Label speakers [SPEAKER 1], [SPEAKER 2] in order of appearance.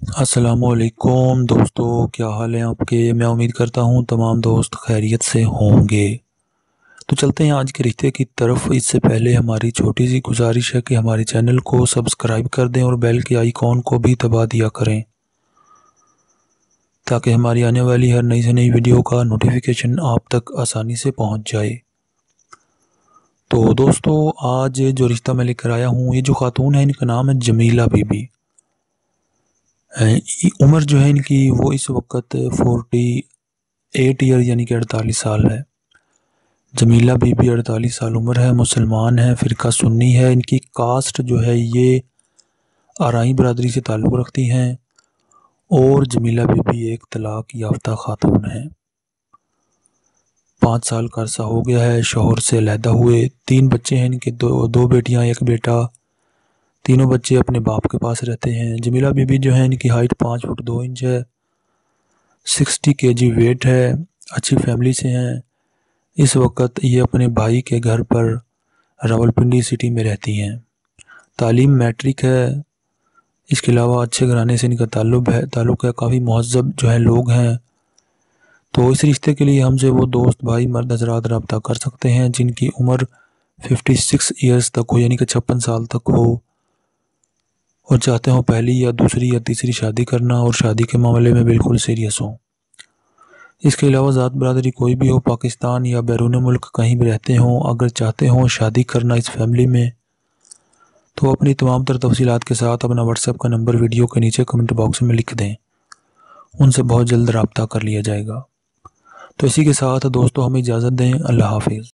[SPEAKER 1] असलकुम दोस्तों, क्या हाल है आपके? मैं उम्मीद करता हूँ तमाम दोस्त खैरियत से होंगे। तो चलते हैं आज के रिश्ते की तरफ़। इससे पहले हमारी छोटी सी गुजारिश है कि हमारे चैनल को सब्सक्राइब कर दें और बेल के आइकॉन को भी दबा दिया करें, ताकि हमारी आने वाली हर नई से नई वीडियो का नोटिफिकेशन आप तक आसानी से पहुँच जाए। तो दोस्तों, आज जो रिश्ता मैं लेकर आया हूँ, ये जो ख़ातून है, इनका नाम है जमीला बीबी। उम्र जो है इनकी, वो इस वक्त फोर्टी एट ईयर यानी कि अड़तालीस साल है। जमीला बीबी अड़तालीस साल उम्र है, मुसलमान है, फ़िरका सुन्नी है। इनकी कास्ट जो है, ये आरई बरदरी से ताल्लुक़ रखती हैं और जमीला बीबी एक तलाक़ याफ्ता ख़ातून है। पाँच साल का अरसा हो गया है, शोहर से अलहदा हुए। तीन बच्चे हैं इनके, दो दो बेटियाँ, एक बेटा तीनों बच्चे अपने बाप के पास रहते हैं। जमीला बीबी जो है, इनकी हाइट पाँच फुट दो इंच है, सिक्सटी के जी वेट है, अच्छी फैमिली से हैं। इस वक्त ये अपने भाई के घर पर रावलपिंडी सिटी में रहती हैं। तालीम मैट्रिक है। इसके अलावा अच्छे घराने से इनका ताल्लुक़ है ताल्लुक़ है काफ़ी महजब जो है, लोग हैं। तो इस रिश्ते के लिए हमसे वो दोस्त भाई मर्द हजरात रबता कर सकते हैं, जिनकी उम्र 56 ईयर्स तक हो, यानी कि छप्पन साल तक हो। और चाहते हो पहली या दूसरी या तीसरी शादी करना और शादी के मामले में बिल्कुल सीरियस हो। इसके अलावा ज़ात बरदरी कोई भी हो, पाकिस्तान या बैरून मुल्क कहीं भी रहते हों, अगर चाहते हों शादी करना इस फैमिली में तो अपनी तमाम तर तफसीत के साथ अपना व्हाट्सएप का नंबर वीडियो के नीचे कमेंट बॉक्स में लिख दें। उनसे बहुत जल्द रबता कर लिया जाएगा। तो इसी के साथ दोस्तों, हमें इजाज़त दें। अल्लाह हाफिज़।